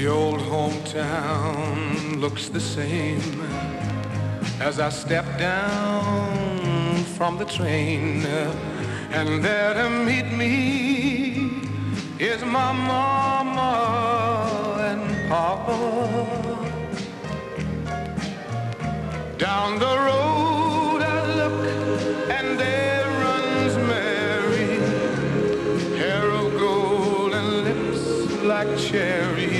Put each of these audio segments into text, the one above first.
The old hometown looks the same as I step down from the train. And there to meet me is my mama and papa. Down the road I look and there runs Mary, hair of gold and lips like cherries.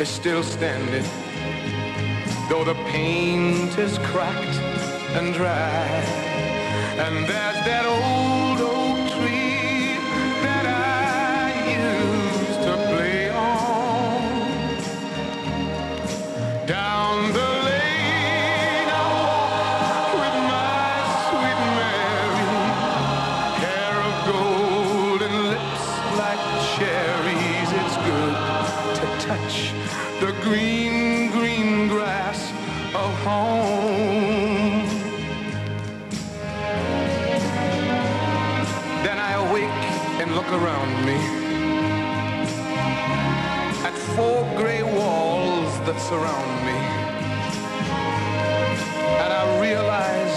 Is still standing, though the paint is cracked and dry. And there's that old the green, green grass of home. Then I awake and look around me at four gray walls that surround me. And I realize,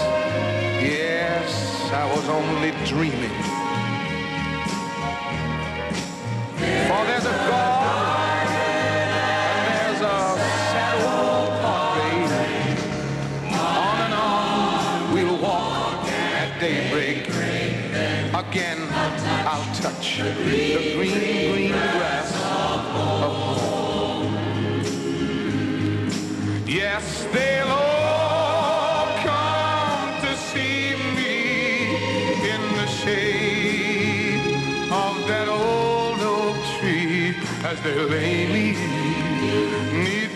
yes, I was only dreaming. Daybreak. Again, I'll touch the green, green grass of home. Yes, they'll all come to see me in the shade of that old oak tree as they lay me